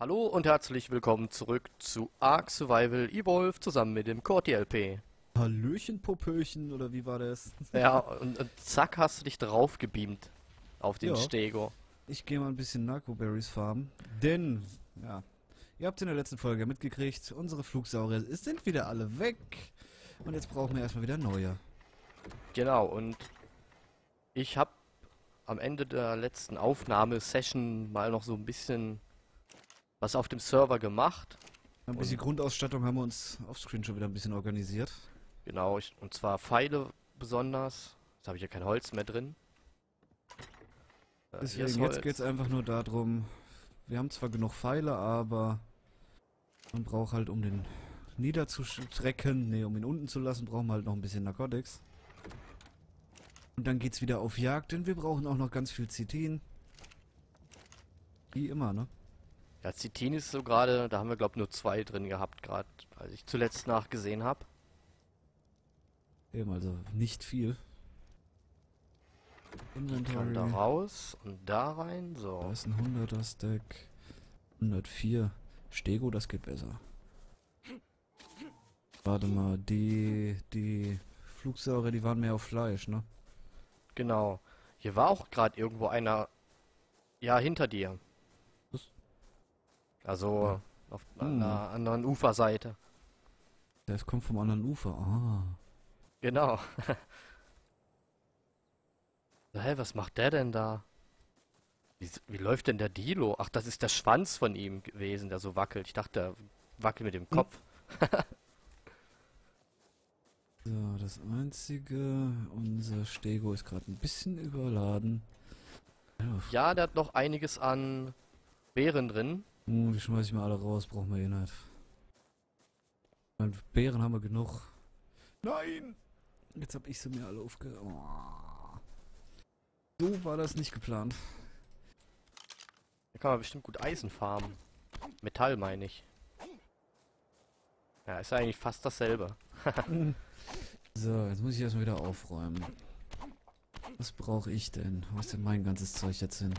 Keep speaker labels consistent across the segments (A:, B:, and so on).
A: Hallo und herzlich willkommen zurück zu Ark Survival Evolve zusammen mit dem Core TLP.
B: Hallöchen, Popöchen, oder wie war das?
A: Ja, und, und zack hast du dich drauf gebeamt auf den
B: Ja.
A: Stego.
B: Ich gehe mal ein bisschen Narcoberries farmen, denn, ja, ihr habt in der letzten Folge mitgekriegt, unsere Flugsaurier sind wieder alle weg. Und jetzt brauchen wir erstmal wieder neue.
A: Genau, und ich habe am Ende der letzten Aufnahmesession mal noch so ein bisschen was auf dem Server gemacht.
B: Ein bisschen Grundausstattung haben wir uns offscreen schon wieder ein bisschen organisiert.
A: Genau, ich, und zwar Pfeile besonders. Jetzt habe ich ja kein Holz mehr drin. Äh,
B: Deswegen, jetzt geht es einfach nur darum, wir haben zwar genug Pfeile, aber man braucht halt, um den niederzustrecken, nee, um ihn unten zu lassen, brauchen wir halt noch ein bisschen Narcotics. Und dann geht's wieder auf Jagd, denn wir brauchen auch noch ganz viel Zitin. Wie immer, ne?
A: Ja, Zitin ist so gerade, da haben wir glaube nur zwei drin gehabt, gerade als ich zuletzt nachgesehen habe.
B: Eben, also nicht viel.
A: Kann da
B: Inventory.
A: raus und da rein,
B: Da
A: so.
B: ist ein 100er Stack. 104. Stego, das geht besser. Warte mal, die, die Flugsaurier, die waren mehr auf Fleisch, ne?
A: Genau. Hier war auch gerade irgendwo einer, ja, hinter dir. Also auf
B: Hm.
A: einer anderen Uferseite.
B: Das kommt vom anderen Ufer. Ah.
A: Genau. Hä, was macht der denn da? Wie, wie läuft denn der Dilo? Ach, das ist der Schwanz von ihm gewesen, der so wackelt. Ich dachte, der wackelt mit dem Kopf.
B: So, das einzige, unser Stego ist gerade ein bisschen überladen. Ja,
A: Ja, der hat noch einiges an Beeren drin.
B: Uh, die schmeiß ich mal alle raus, brauchen wir eh nicht. Und Beeren haben wir genug. Nein! Jetzt hab ich sie mir alle aufge... Oh. So war das nicht geplant.
A: Da kann man bestimmt gut Eisen farmen. Metall meine ich. Ja, ist eigentlich fast dasselbe.
B: So, jetzt muss ich erstmal wieder aufräumen. Was brauche ich denn? Wo ist denn mein ganzes Zeug jetzt hin?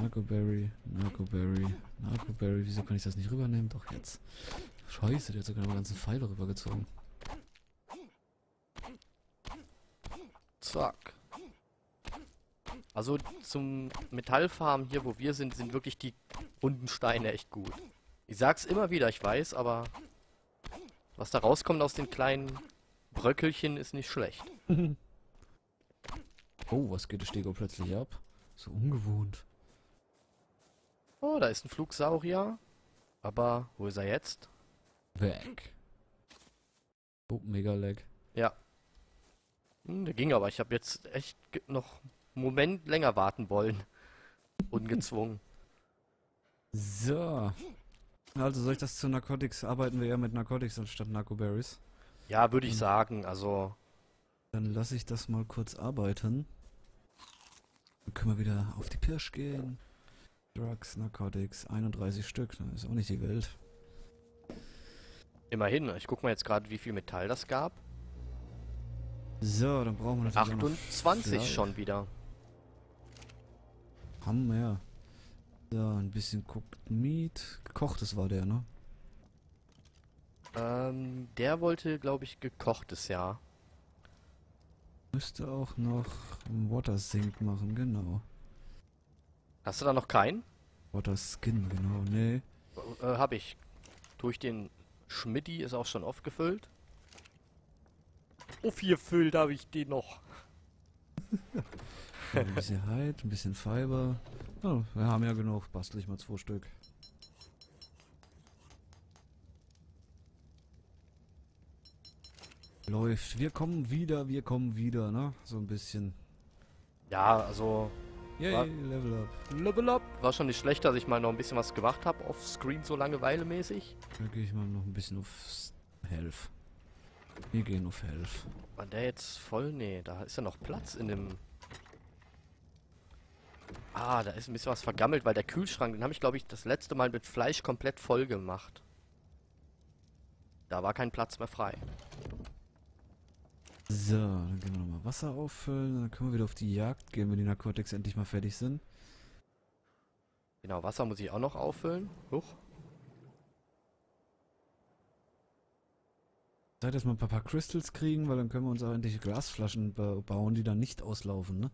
B: Narcoberry, Narcoberry, Narcoberry. Wieso kann ich das nicht rübernehmen? Doch jetzt. Scheiße, der hat sogar meine ganzen Pfeile rübergezogen.
A: Zack. Also zum Metallfarmen hier, wo wir sind, sind wirklich die runden Steine echt gut. Ich sag's immer wieder, ich weiß, aber was da rauskommt aus den kleinen Bröckelchen ist nicht schlecht.
B: Oh, was geht der Stego plötzlich ab? So ungewohnt.
A: Oh, da ist ein Flugsaurier. Aber wo ist er jetzt?
B: Weg. Oh, mega lag.
A: Ja. Hm, der ging aber. Ich habe jetzt echt noch einen Moment länger warten wollen. Ungezwungen.
B: So. Also soll ich das zu Narcotics? Arbeiten wir eher mit Narcotics anstatt Narcoberries?
A: Ja, würde ich
B: Hm.
A: sagen. Also,
B: Dann lasse ich das mal kurz arbeiten. Dann können wir wieder auf die Pirsch gehen. Drugs, Narcotics, 31 Stück, das ist auch nicht die Welt.
A: immerhin. Ich guck mal jetzt gerade, wie viel Metall das gab.
B: So, dann brauchen wir natürlich auch noch
A: 28
B: Fleisch.
A: schon wieder.
B: Haben wir. So, ein bisschen Cooked Meat. Gekochtes war der, ne?
A: Ähm, der wollte, glaube ich, gekochtes, ja.
B: Müsste auch noch Water Sink machen, genau.
A: Hast du da noch keinen?
B: Water Skin, genau. Nee.
A: Äh, hab ich. Durch den Schmidti ist auch schon aufgefüllt. Aufgefüllt habe ich den noch.
B: Ein bisschen Hide, ein bisschen Fiber. Oh, wir haben ja genug. Bastel ich mal zwei Stück. Läuft. Wir kommen wieder, wir kommen wieder, ne? So ein bisschen.
A: Ja, also
B: Yay,
A: Wa-
B: Level up.
A: Level Up. War schon nicht schlecht, dass ich mal noch ein bisschen was gemacht habe, offscreen so langeweilemäßig.
B: Da gehe ich mal noch ein bisschen auf Health. Wir gehen auf Health.
A: War der jetzt voll? Nee, da ist ja noch Platz in dem... Ah, da ist ein bisschen was vergammelt, weil der Kühlschrank, den habe ich, glaube ich, das letzte Mal mit Fleisch komplett voll gemacht. Da war kein Platz mehr frei.
B: So, dann gehen wir nochmal Wasser auffüllen. Dann können wir wieder auf die Jagd gehen, wenn die Narcotics endlich mal fertig sind.
A: Genau, Wasser muss ich auch noch auffüllen. Huch.
B: Zeit, dass wir ein paar, paar Crystals kriegen, weil dann können wir uns auch endlich Glasflaschen ba bauen, die dann nicht auslaufen, ne?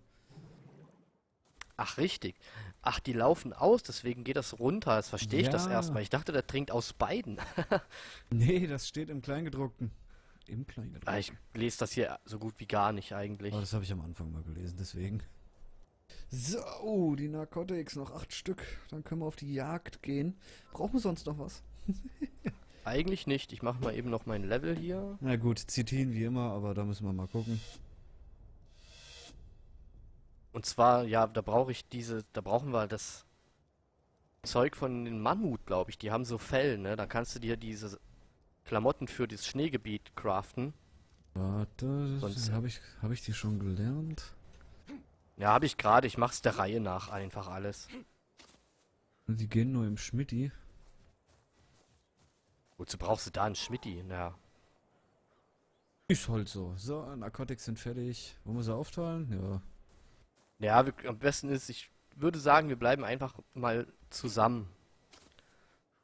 A: Ach, richtig. Ach, die laufen aus, deswegen geht das runter. Jetzt verstehe ich das
B: Ja.
A: erstmal. Ich dachte, der trinkt aus beiden.
B: Nee, das steht im Kleingedruckten. Im Kleingedruckten.
A: Ah, ich lese das hier so gut wie gar nicht eigentlich.
B: Aber das habe ich am Anfang mal gelesen, deswegen. So, die Narcotics, noch acht Stück. Dann können wir auf die Jagd gehen. Brauchen wir sonst noch was?
A: Eigentlich nicht. Ich mache mal eben noch mein Level hier.
B: Na gut, Zitin wie immer, aber da müssen wir mal gucken.
A: Und zwar, ja, da brauche ich diese, da brauchen wir das Zeug von den Mammut, glaube ich. Die haben so Fell, ne? Da kannst du dir diese Klamotten für das Schneegebiet craften.
B: Warte, habe ich, hab ich die schon gelernt?
A: Ja, habe ich gerade. Ich mach's der Reihe nach einfach alles.
B: Die gehen nur im Schmitti.
A: Wozu brauchst du da einen Schmitti? Ja.
B: Ist halt so. So, Narcotics sind fertig. Wollen wir sie aufteilen? Ja.
A: Ja, wir, am besten ist, ich würde sagen, wir bleiben einfach mal zusammen.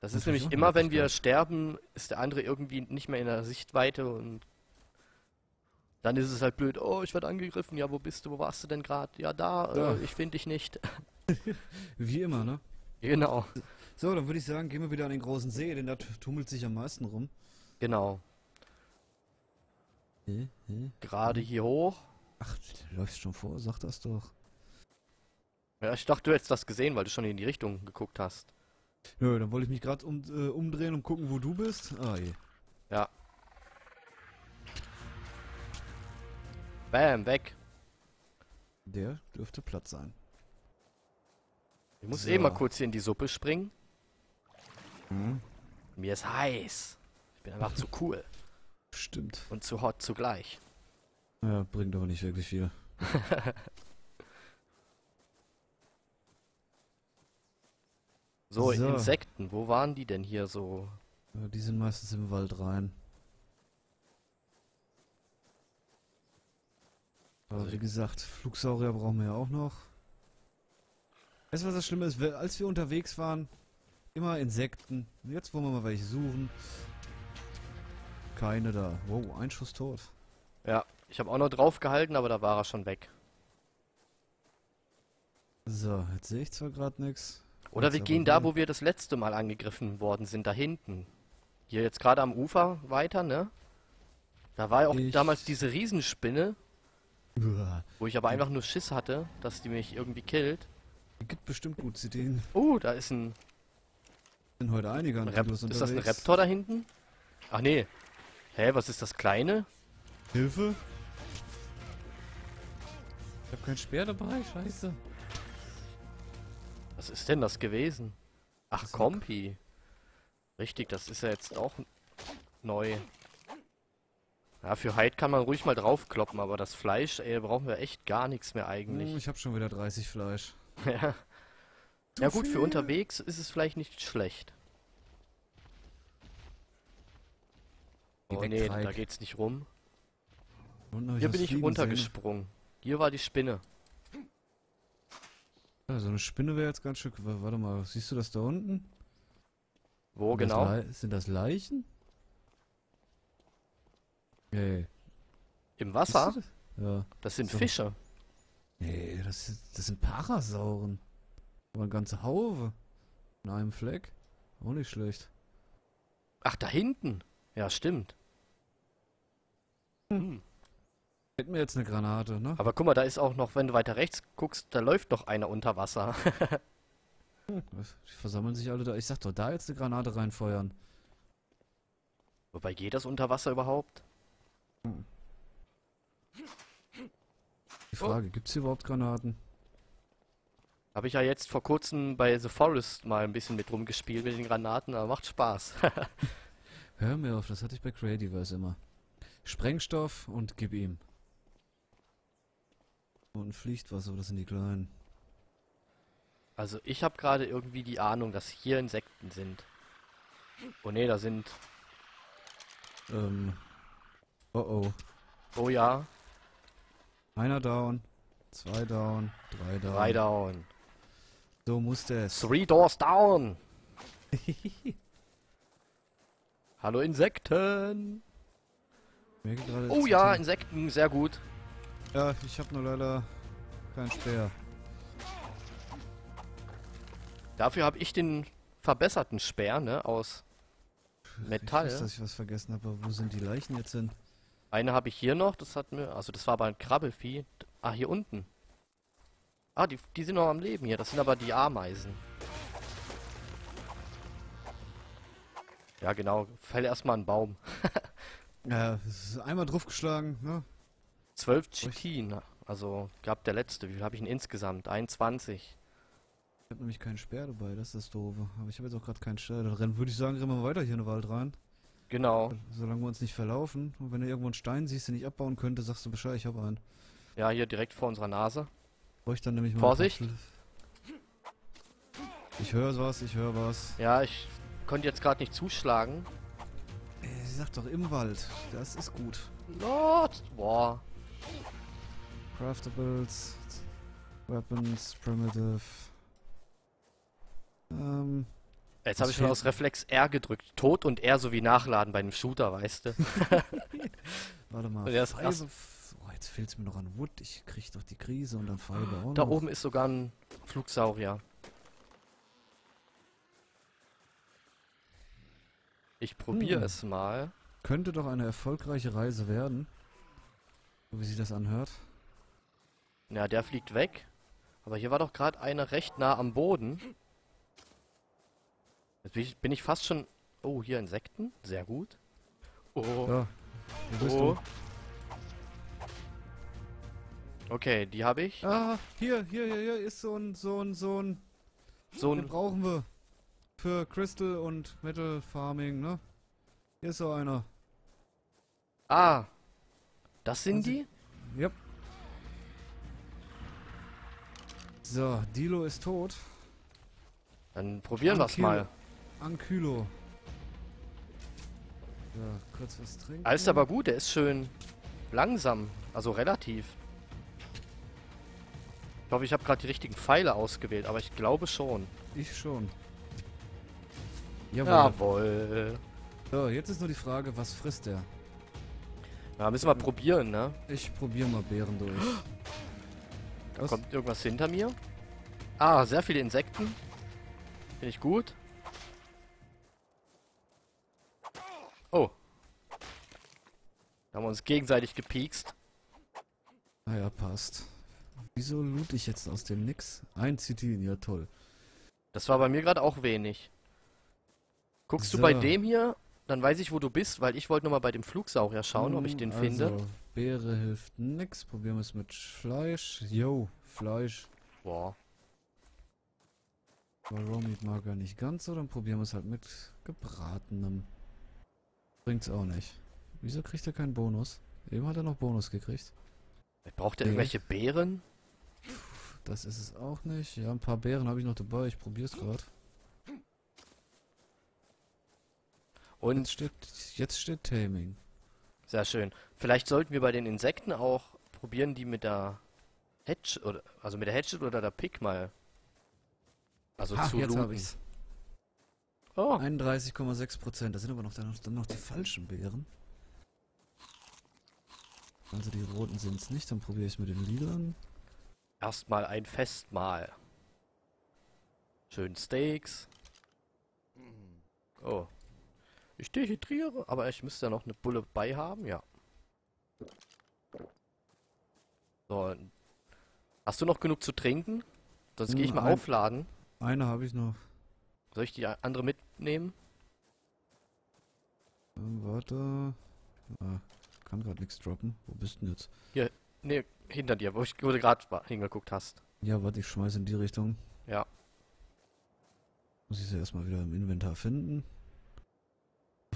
A: Das
B: Das
A: ist nämlich immer, wenn wir sterben, ist der andere irgendwie nicht mehr in der Sichtweite und dann ist es halt blöd. Oh, ich werde angegriffen. Ja, wo bist du? Wo warst du denn gerade? Ja, da.
B: Ja.
A: Äh, ich finde dich nicht.
B: Wie immer, ne?
A: genau.
B: So, dann würde ich sagen, gehen wir wieder an den großen See, denn da tummelt sich am meisten rum.
A: Genau.
B: Hä? Hä?
A: Gerade hier hoch.
B: Ach, du läufst schon vor, sag das doch.
A: Ja, ich dachte, du hättest das gesehen, weil du schon in die Richtung geguckt hast.
B: Nö, dann wollte ich mich gerade um, äh, umdrehen und gucken, wo du bist. Ah, je.
A: Ja. Bam, weg.
B: Der dürfte platt sein.
A: Ich muss
B: So.
A: eh mal kurz hier in die Suppe springen.
B: Hm,
A: Mir ist heiß. Ich bin einfach zu cool
B: stimmt.
A: und zu hot zugleich.
B: Ja, bringt aber nicht wirklich viel.
A: So,
B: So.
A: Insekten, wo waren die denn hier so?
B: Ja, die sind meistens im Wald rein. Aber
A: Also
B: wie gesagt, Flugsaurier brauchen wir ja auch noch. Weißt du, was das Schlimme ist? Als wir unterwegs waren, immer Insekten. Jetzt wollen wir mal welche suchen. Keine da. Wow, ein Schuss tot.
A: Ja, ich habe auch noch drauf gehalten, aber da war er schon weg.
B: So, jetzt sehe ich zwar gerade nichts.
A: Oder wir gehen da, wo wir das letzte Mal angegriffen worden sind, da hinten. Hier jetzt gerade am Ufer weiter, ne? Da war ja auch
B: Ich-
A: damals diese Riesenspinne,
B: Uah,
A: wo ich aber einfach nur Schiss hatte, dass die mich irgendwie killt.
B: die gibt bestimmt gut zu denen.
A: Oh, da ist ein,
B: Sind heute einige
A: ein
B: an
A: Rap Ist das ein. Raptor da hinten? Ach nee. Hä, was ist das Kleine?
B: Hilfe? Ich hab kein Speer dabei, scheiße.
A: Was ist denn das gewesen? Ach, Kompi. Richtig, das ist ja jetzt auch neu. Ja, für Hyde kann man ruhig mal draufkloppen, aber das Fleisch, ey, brauchen wir echt gar nichts mehr
B: Hm,
A: eigentlich.
B: ich hab schon wieder 30 Fleisch.
A: Ja. Ja gut, für unterwegs ist es vielleicht nicht schlecht.
B: Geh
A: Oh
B: weg,
A: nee,
B: Dreieck.
A: da geht's nicht rum. Hier bin ich runtergesprungen. Hier war die Spinne.
B: Ja, so eine Spinne wäre jetzt ganz schön. Warte mal, siehst du das da unten?
A: Wo
B: Sind
A: genau?
B: Das sind das Leichen? Nee.
A: Im Wasser?
B: das? Ja.
A: Das sind
B: So.
A: Fische.
B: Nee, das, ist- das sind Parasauren. Aber eine ganze Haufe. In einem Fleck. Auch nicht schlecht.
A: Ach, da hinten. Ja, stimmt. Hm.
B: Hätten wir jetzt eine Granate, ne?
A: Aber guck mal, da ist auch noch, wenn du weiter rechts guckst, da läuft noch einer unter Wasser.
B: Was? Die versammeln sich alle da. Ich sag doch, da jetzt eine Granate reinfeuern.
A: Wobei geht das unter Wasser überhaupt?
B: Die Frage, gibt's hier überhaupt Granaten?
A: Habe ich ja jetzt vor kurzem bei The Forest mal ein bisschen mit rumgespielt mit den Granaten, aber macht Spaß.
B: Hör mir auf, das hatte ich bei Creativerse immer. Sprengstoff und gib ihm. Und Pflichtwasser, das sind die kleinen.
A: Also ich habe gerade irgendwie die Ahnung, dass hier Insekten sind. Oh ne, da sind.
B: Ähm. Oh oh.
A: Oh ja,
B: Einer down, zwei down, drei down.
A: drei down.
B: So musste es.
A: Three doors down. Hallo Insekten. Oh ja, Insekten, sehr gut.
B: Ja, ich habe nur leider keinen Speer.
A: Dafür habe ich den verbesserten Speer, ne, aus Metall.
B: Ich weiß, dass ich was vergessen habe, aber wo sind die Leichen jetzt hin?
A: Eine habe ich hier noch, das hat mir, also das war aber ein Krabbelvieh. Ah, hier unten. Ah, die, die sind noch am Leben hier, das sind aber die Ameisen. Ja, genau, fäll erstmal einen Baum.
B: Ja, es ist einmal draufgeschlagen, ne?
A: 12 Chitin, also gab der letzte. Wie viel habe ich denn insgesamt? 21.
B: Ich habe nämlich keinen Speer dabei, das ist das Doofe. Aber ich habe jetzt auch gerade keinen Speer. Dann rennen, würde ich sagen, rennen wir weiter hier in den Wald rein.
A: Genau.
B: Solange wir uns nicht verlaufen. Und wenn du irgendwo einen Stein siehst, den ich abbauen könnte, sagst du Bescheid, ich habe einen.
A: Ja, hier direkt vor unserer Nase.
B: Brauche ich dann nämlich mal.
A: Vorsicht.
B: Ich höre was, ich höre was.
A: Ja, ich konnte jetzt gerade nicht zuschlagen.
B: Sie sagt doch im Wald. Das ist gut.
A: Lord! Boah.
B: Craftables, Weapons, Primitive. Ähm,
A: Jetzt habe ich schon aus Reflex R gedrückt. Tod und R sowie Nachladen bei einem Shooter, weißt du?
B: warte mal.
A: Erst-
B: Fiber- oh, jetzt fehlt es mir noch an Wood. Ich krieg doch die Krise und dann Fiber auch
A: Da
B: noch.
A: oben ist sogar ein Flugsaurier. Ich probiere
B: Hm.
A: es mal.
B: Könnte doch eine erfolgreiche Reise werden. Wie sich das anhört.
A: Ja, der fliegt weg. Aber hier war doch gerade einer recht nah am Boden. Jetzt bin ich, bin ich fast schon... Oh, hier Insekten. Sehr gut. Oh,
B: Ja.
A: Oh. Okay, die habe ich.
B: Ah, hier, hier, hier, hier ist so ein, so ein, so ein.
A: So
B: Den
A: ein...
B: brauchen wir. Für Crystal und Metal Farming, ne? Hier ist so einer.
A: Ah. Das sind
B: Also-
A: die?
B: Yep. So, Dilo ist tot.
A: Dann probieren wir es mal.
B: Ankylo. Ja, kurz was trinken.
A: Alles aber gut, der ist schön langsam. Also relativ. Ich hoffe, ich habe gerade die richtigen Pfeile ausgewählt, aber ich glaube schon.
B: Ich schon. Jawohl.
A: Jawohl.
B: So, jetzt ist nur die Frage, was frisst der?
A: Ja, müssen wir probieren, ne?
B: Ich probiere mal Beeren durch.
A: Da
B: Was?
A: kommt irgendwas hinter mir. Ah, sehr viele Insekten. Finde ich gut. Oh. Da haben wir uns gegenseitig gepiekst.
B: Naja, passt. Wieso loot ich jetzt aus dem Nix? Ein Zitin, ja toll.
A: Das war bei mir gerade auch wenig. Guckst
B: So.
A: du bei dem hier, dann weiß ich, wo du bist, weil ich wollte nochmal bei dem Flugsaurier schauen, ob ich den
B: also,
A: finde.
B: Beere hilft nix. Probieren wir es mit Fleisch. Yo, Fleisch.
A: Boah.
B: Weil Raw Meat mag er nicht ganz so, dann probieren wir es halt mit gebratenem. Bringt's auch nicht. Wieso kriegt er keinen Bonus? Eben hat er noch Bonus gekriegt.
A: Braucht er
B: Nee.
A: irgendwelche Beeren?
B: Das ist es auch nicht. Ja, ein paar Beeren habe ich noch dabei. Ich probiere es gerade.
A: Und
B: Jetzt steht, jetzt steht Taming.
A: Sehr schön. Vielleicht sollten wir bei den Insekten auch probieren, die mit der Hedge oder also mit der Hatchet oder der Pick mal also
B: Ha,
A: zu
B: jetzt habe
A: looten.
B: ich's.
A: Oh,
B: 31,6 Prozent. Das sind aber noch dann, noch dann noch die falschen Beeren. Also die roten sind es nicht. Dann probiere ich mit den lilanen.
A: erstmal ein Festmahl. Schön Steaks. Oh. Ich dehydriere, aber ich müsste ja noch eine Bulle bei haben, ja. So. Hast du noch genug zu trinken? Sonst gehe ich
B: Hm,
A: mal
B: ein-
A: aufladen.
B: Eine habe ich noch.
A: Soll ich die andere mitnehmen?
B: Ähm, warte. Ah, kann gerade nichts droppen. Wo bist du denn jetzt?
A: Ne, hinter dir, wo ich wo du gerade hingeguckt hast.
B: Ja, warte, ich schmeiße in die Richtung.
A: Ja.
B: Muss ich sie erstmal wieder im Inventar finden.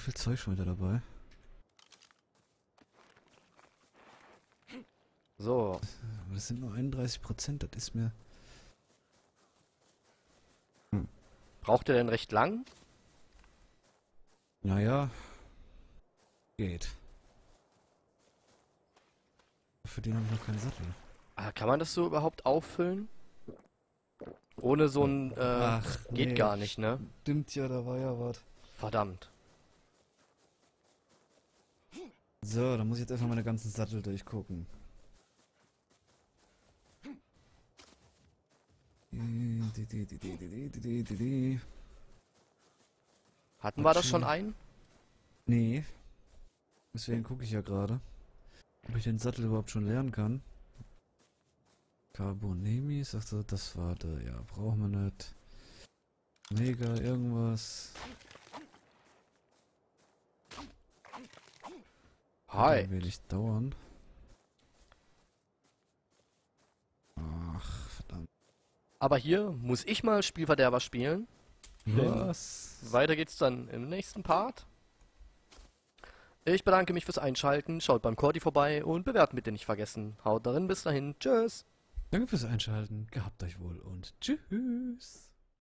B: Viel Zeug schon wieder dabei.
A: So,
B: das sind nur 31 Prozent, das ist mir.
A: braucht er denn recht lang?
B: Naja. Geht. Für den habe ich noch keinen Sattel.
A: Ah, Kann man das so überhaupt auffüllen? Ohne so ein, äh,
B: Ach,
A: geht
B: nee.
A: gar nicht, ne?
B: Stimmt ja, da war ja was.
A: Verdammt.
B: So, dann muss ich jetzt erstmal meine ganzen Sattel durchgucken.
A: Hatten wir das schon ein?
B: Nee. Deswegen gucke ich ja gerade, ob ich den Sattel überhaupt schon lernen kann. Carbonemi, sagst du, das war der, ja, brauchen wir nicht. Mega, irgendwas.
A: Hi.
B: Ein wenig dauern. Ach, verdammt.
A: Aber hier muss ich mal Spielverderber spielen.
B: Was?
A: Weiter geht's dann im nächsten Part. Ich bedanke mich fürs Einschalten. Schaut beim Cordy vorbei und bewerten bitte nicht vergessen. Haut darin, bis dahin. Tschüss.
B: Danke fürs Einschalten. Gehabt euch wohl und tschüss.